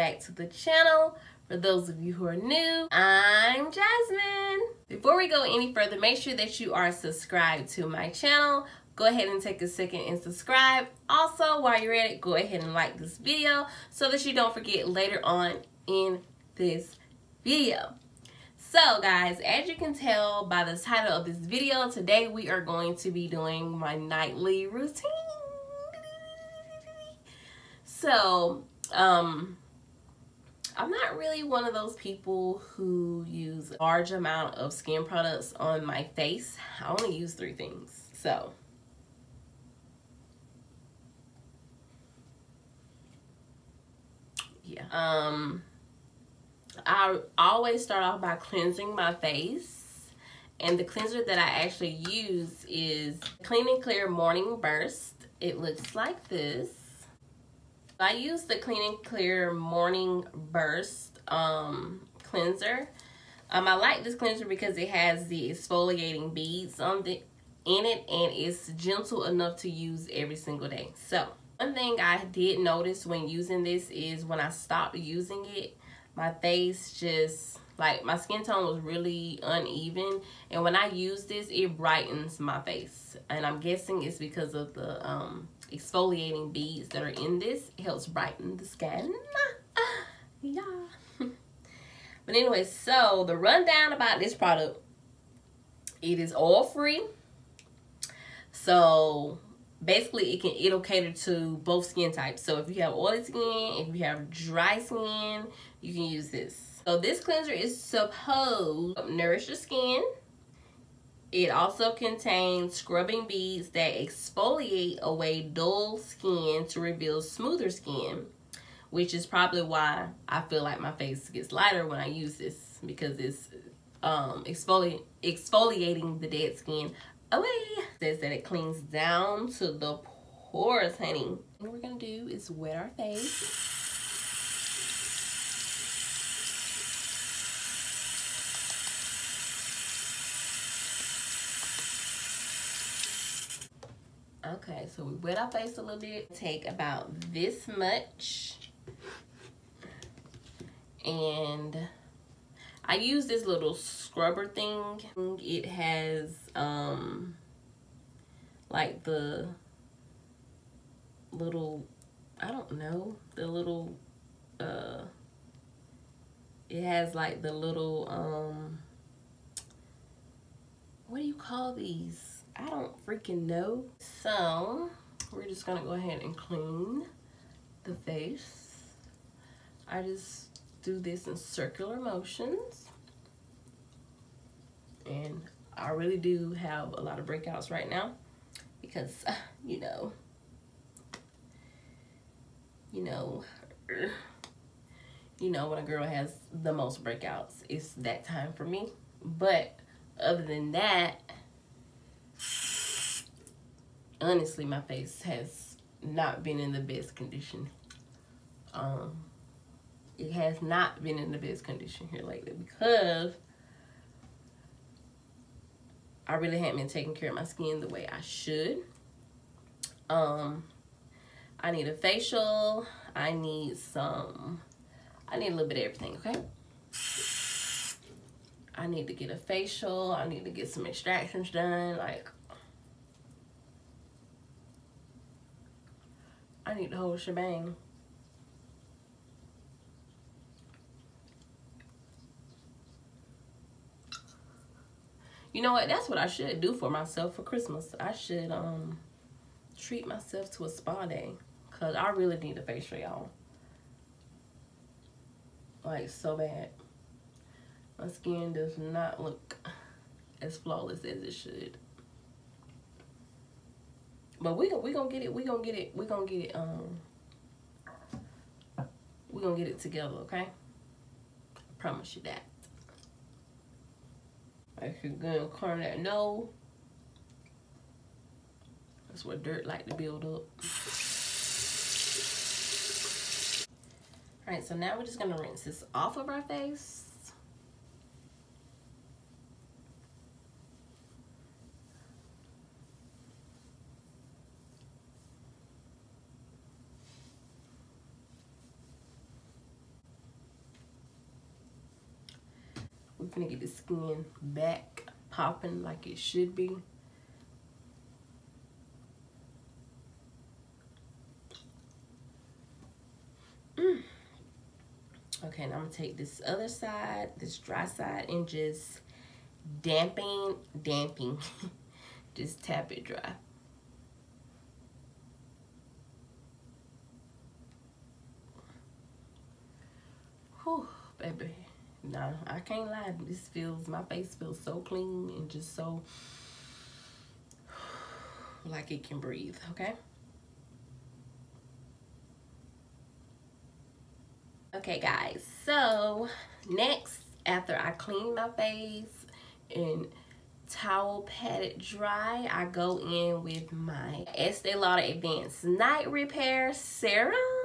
back to the channel. For those of you who are new, I'm Jasmine. Before we go any further, make sure that you are subscribed to my channel. Go ahead and take a second and subscribe. Also, while you're at it, go ahead and like this video so that you don't forget later on in this video. So guys, as you can tell by the title of this video, today we are going to be doing my nightly routine. So, um, I'm not really one of those people who use large amount of skin products on my face. I only use three things. So, yeah. Um, I always start off by cleansing my face. And the cleanser that I actually use is Clean and Clear Morning Burst. It looks like this. I use the Clean and Clear Morning Burst um, cleanser. Um, I like this cleanser because it has the exfoliating beads on the in it and it's gentle enough to use every single day. So, one thing I did notice when using this is when I stopped using it, my face just like my skin tone was really uneven and when I use this it brightens my face and I'm guessing it's because of the um, exfoliating beads that are in this it helps brighten the skin. Yeah. But anyway so the rundown about this product it is oil free. So basically it can it'll cater to both skin types. So if you have oily skin if you have dry skin you can use this. So this cleanser is supposed to nourish your skin it also contains scrubbing beads that exfoliate away dull skin to reveal smoother skin which is probably why I feel like my face gets lighter when I use this because it's um, exfoli exfoliating the dead skin away. It says that it cleans down to the pores, honey. What we're gonna do is wet our face. Okay, so we wet our face a little bit. Take about this much. And I use this little scrubber thing. It has um like the little I don't know, the little uh it has like the little um what do you call these? I don't freaking know. So we're just gonna go ahead and clean the face. I just do this in circular motions. And I really do have a lot of breakouts right now because, you know, you know, you know when a girl has the most breakouts, it's that time for me. But other than that, honestly, my face has not been in the best condition. Um, it has not been in the best condition here lately because I really haven't been taking care of my skin the way I should. Um, I need a facial. I need some, I need a little bit of everything, okay? I need to get a facial. I need to get some extractions done. Like, I need the whole shebang. You know what? That's what I should do for myself for Christmas. I should um treat myself to a spa day. Because I really need a facial, y'all. Like, so bad. My skin does not look as flawless as it should. But we we gonna get it. We gonna get it. We gonna get it. Um, we gonna get it together. Okay. I promise you that. Like you're gonna corner that no. That's what dirt like to build up. All right, so now we're just gonna rinse this off of our face. We're gonna get the skin back popping like it should be. Mm. Okay, now I'm gonna take this other side, this dry side, and just damping, damping, just tap it dry. Whew, baby. No, I can't lie. This feels, my face feels so clean and just so like it can breathe, okay? Okay, guys, so next, after I clean my face and towel pat it dry, I go in with my Estee Lauder Advanced Night Repair Serum.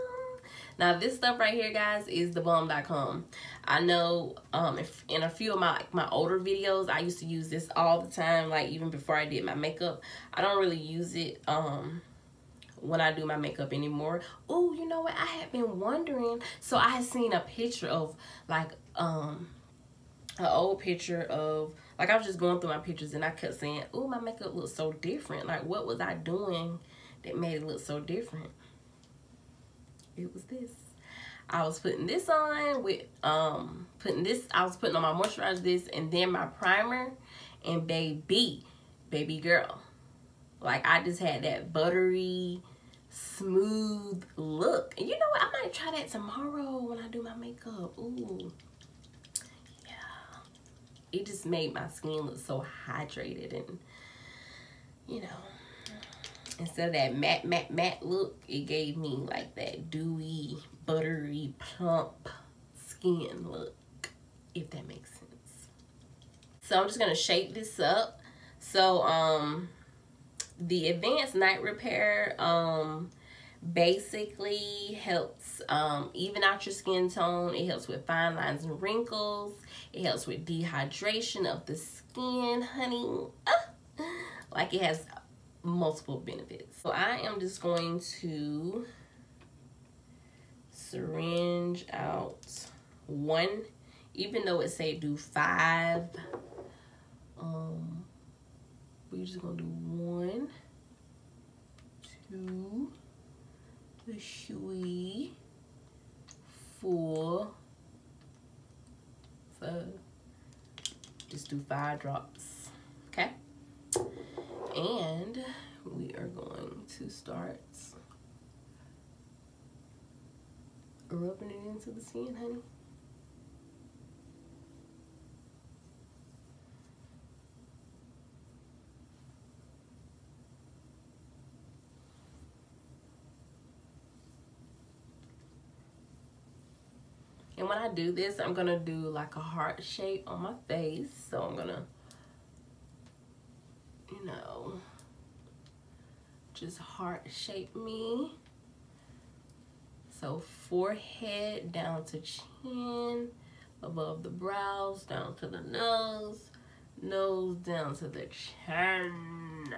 Now, this stuff right here, guys, is the bomb.com. I know um, if, in a few of my, my older videos, I used to use this all the time, like even before I did my makeup. I don't really use it um, when I do my makeup anymore. Oh, you know what? I had been wondering. So I had seen a picture of like um an old picture of like I was just going through my pictures and I kept saying, "Oh, my makeup looks so different. Like what was I doing that made it look so different?" It was this. I was putting this on with um putting this I was putting on my moisturizer this and then my primer and baby baby girl like I just had that buttery smooth look. And you know what? I might try that tomorrow when I do my makeup. Ooh. Yeah. It just made my skin look so hydrated and, you know, instead of that matte, matte, matte look, it gave me like that dewy, buttery, plump skin look, if that makes sense. So I'm just going to shape this up. So, um, the advanced night repair um basically helps um even out your skin tone it helps with fine lines and wrinkles it helps with dehydration of the skin honey ah! like it has multiple benefits so i am just going to syringe out one even though it say do five um we're just gonna do one, two, three, four, five. Just do five drops, okay? And we are going to start rubbing it into the skin, honey. And when I do this, I'm going to do like a heart shape on my face. So I'm going to, know, just heart shape me. So forehead down to chin, above the brows, down to the nose, nose down to the chin.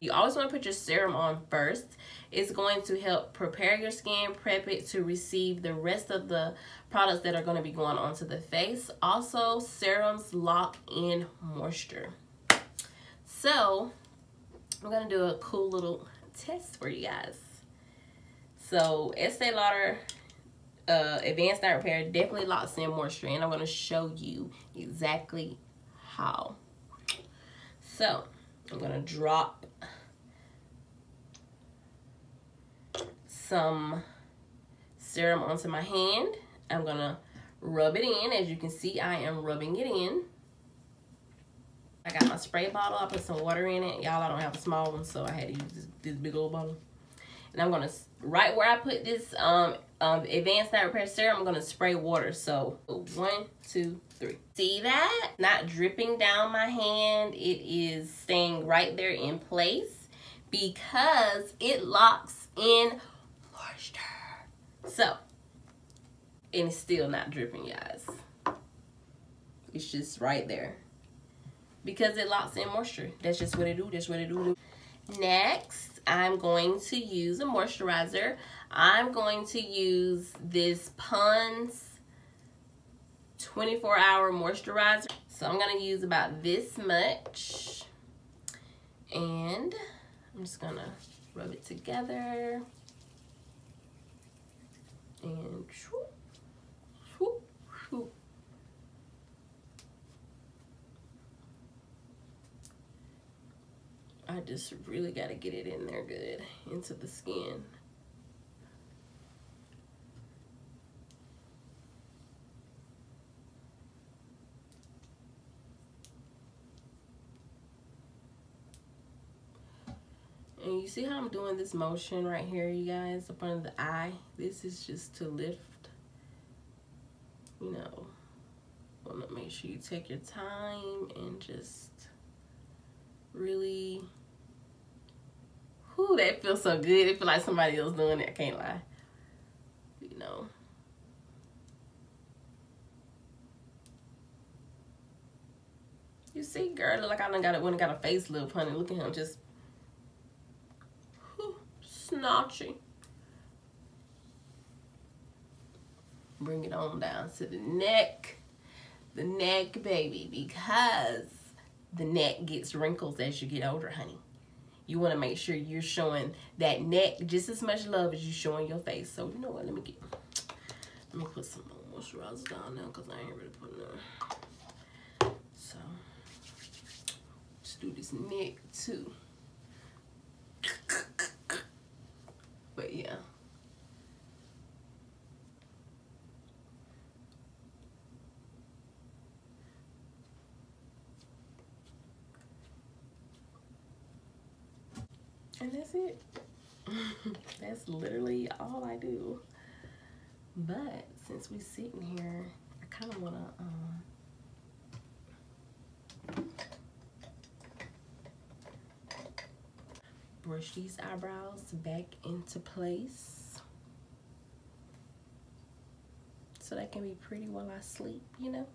You always want to put your serum on first. It's going to help prepare your skin, prep it to receive the rest of the products that are going to be going onto the face. Also, serums lock in moisture. So, I'm to do a cool little test for you guys. So, Estee Lauder uh, Advanced Night Repair definitely locks in moisture. And I'm to show you exactly how. So, I'm to drop some serum onto my hand. I'm gonna rub it in. As you can see, I am rubbing it in. I got my spray bottle. I put some water in it. Y'all, I don't have a small one, so I had to use this, this big old bottle. And I'm gonna, right where I put this um, um, Advanced Night Repair Serum, I'm gonna spray water. So, one, two, three. See that? Not dripping down my hand. It is staying right there in place because it locks in moisture. so, and it's still not dripping, guys. It's just right there. Because it locks in moisture. That's just what it do. That's what it do. Next, I'm going to use a moisturizer. I'm going to use this Pond's 24 hour moisturizer. So I'm gonna use about this much. And I'm just gonna rub it together. And whoop, whoop, whoop. I just really got to get it in there good into the skin. And you see how I'm doing this motion right here, you guys, up under the eye? This is just to lift, you know, want to make sure you take your time and just really, whoo, that feels so good. It feels like somebody else doing it, I can't lie. You know. You see, girl, look like I done got it when I got a face facelift, honey. Look at him just snotchy. Bring it on down to the neck. The neck, baby, because the neck gets wrinkles as you get older, honey. You want to make sure you're showing that neck just as much love as you're showing your face. So, you know what? Let me get, let me put some moisturizer down now because I ain't really putting it. So, let's do this neck too. But yeah. And that's it. that's literally all I do. But since we sitting here, I kind of want to um, brush these eyebrows back into place so they can be pretty while I sleep, you know.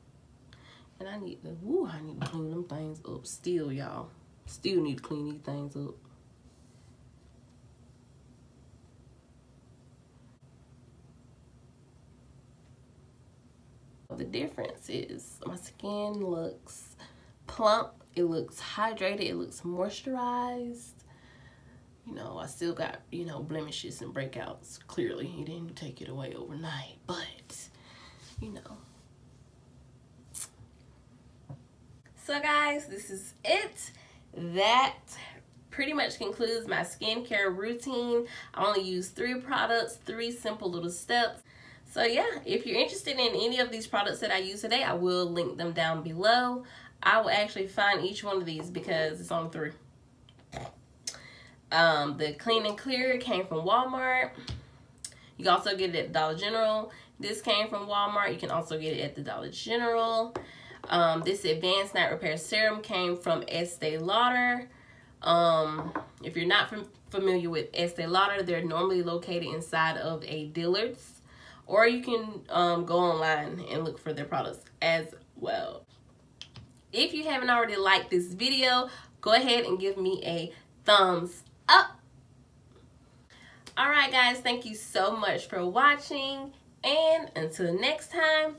And I need to, woo, I need to clean them things up still, y'all. Still need to clean these things up. The difference is my skin looks plump, it looks hydrated, it looks moisturized you know, I still got, you know, blemishes and breakouts. Clearly, he didn't take it away overnight, but, you know. So guys, this is it. That pretty much concludes my skincare routine. I only use three products, three simple little steps. So yeah, if you're interested in any of these products that I use today, I will link them down below. I will actually find each one of these because it's only three. Um, the Clean and Clear came from Walmart. You can also get it at Dollar General. This came from Walmart. You can also get it at the Dollar General. Um, this Advanced Night Repair Serum came from Estee Lauder. Um, if you're not familiar with Estee Lauder, they're normally located inside of a Dillard's. Or you can um, go online and look for their products as well. If you haven't already liked this video, go ahead and give me a thumbs up. All right, guys, thank you so much for watching. And until next time,